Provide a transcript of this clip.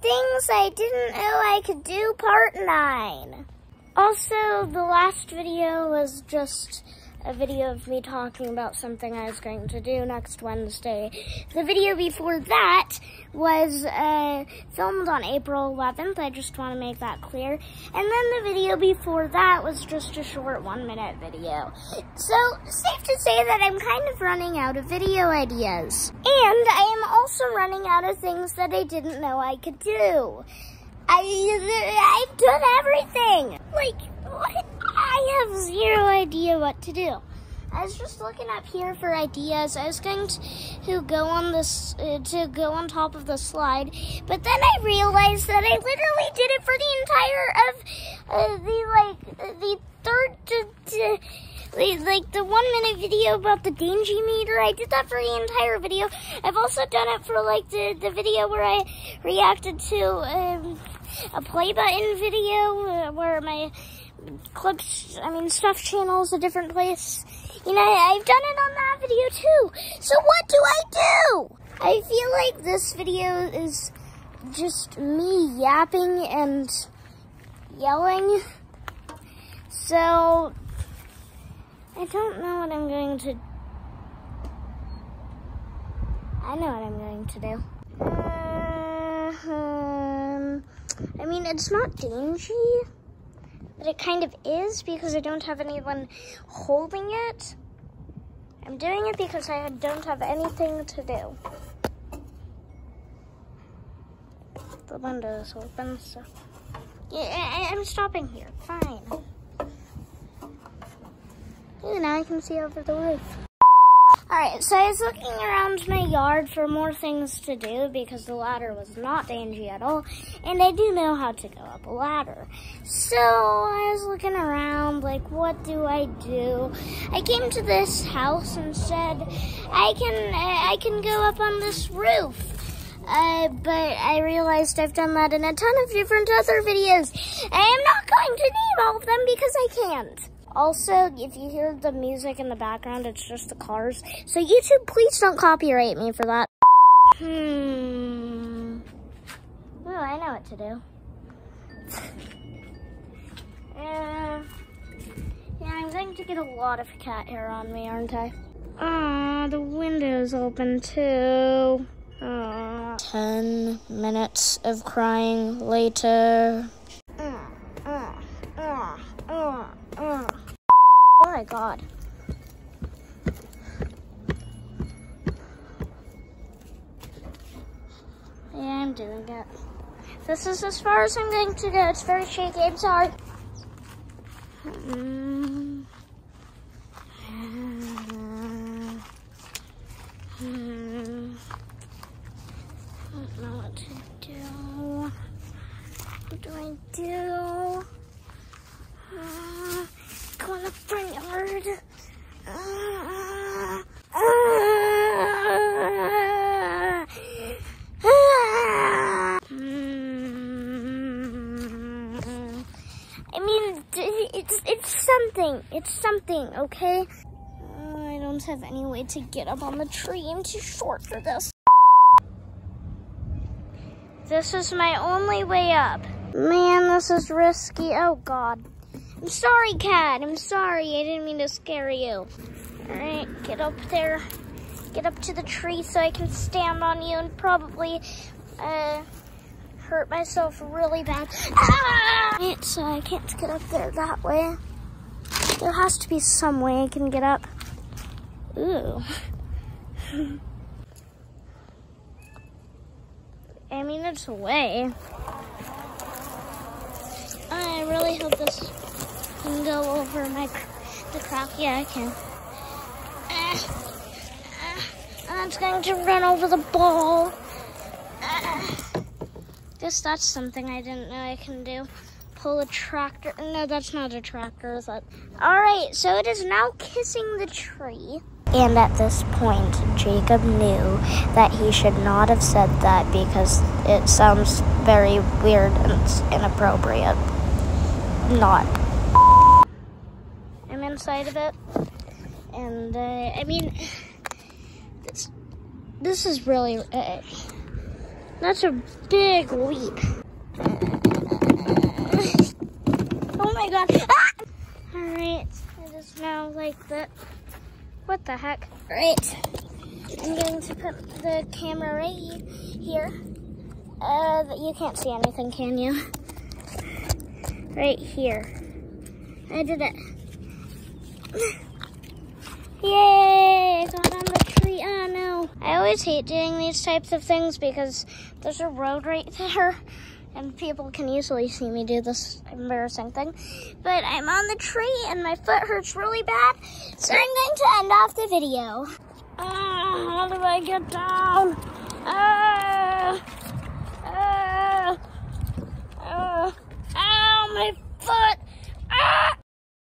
things I didn't know I could do, part nine. Also, the last video was just a video of me talking about something I was going to do next Wednesday. The video before that was uh, filmed on April 11th. I just want to make that clear. And then the video before that was just a short one minute video. So, safe to say that I'm kind of running out of video ideas. And I am also running out of things that I didn't know I could do. I, I've done everything. Like, what? I have zero idea what to do. I was just looking up here for ideas. I was going to go on this uh, to go on top of the slide, but then I realized that I literally did it for the entire of uh, the like uh, the third to, to, like the one minute video about the Dangie meter. I did that for the entire video. I've also done it for like the the video where I reacted to um, a play button video uh, where my clips, I mean, stuff channel is a different place. You know, I've done it on that video too. So what do I do? I feel like this video is just me yapping and yelling. So, I don't know what I'm going to... I know what I'm going to do. Uh, um, I mean, it's not dingy. But it kind of is because I don't have anyone holding it. I'm doing it because I don't have anything to do. The window is open, so... Yeah, I, am stopping here. Fine. Ooh, now I can see over the roof. Alright, so I was looking around my yard for more things to do because the ladder was not dangy at all, and I do know how to go up a ladder. So I was looking around, like, what do I do? I came to this house and said, I can, I can go up on this roof. Uh, but I realized I've done that in a ton of different other videos. I am not going to name all of them because I can't. Also, if you hear the music in the background, it's just the cars. So YouTube, please don't copyright me for that. Hmm. Oh, I know what to do. yeah. Yeah, I'm going to get a lot of cat hair on me, aren't I? Ah, the window's open too. Aww. Ten minutes of crying later. Oh my god. I'm doing it. This is as far as I'm going to go. It's very shaky. I'm sorry. What do. What do I do? Uh, go in the front yard. I mean, it's it's something. It's something, okay? I don't have any way to get up on the tree. I'm too short for this. This is my only way up. Man, this is risky. Oh, God. I'm sorry, cat. I'm sorry. I didn't mean to scare you. All right, get up there. Get up to the tree so I can stand on you and probably uh, hurt myself really bad. Ah! So I can't get up there that way. There has to be some way I can get up. Ooh. I mean, it's a way. I really hope this can go over my the crack. Yeah, I can. Uh, uh, it's going to run over the ball. Uh, guess that's something I didn't know I can do. Pull a tractor. No, that's not a tractor. Is that? All right, so it is now kissing the tree. And at this point, Jacob knew that he should not have said that because it sounds very weird and inappropriate. Not. Inside of it. And, uh, I mean, this, this is really, uh, That's a big leap. Oh my god. Ah! Alright, it is now like that. What the heck? Right. I'm going to put the camera right here. Uh, you can't see anything, can you? Right here. I did it. Yay! I got on the tree. Oh no. I always hate doing these types of things because there's a road right there and people can easily see me do this embarrassing thing. But I'm on the tree and my foot hurts really bad, so I'm going to end off the video. Uh, how do I get down? Uh, uh, uh, ow, my foot! Ah!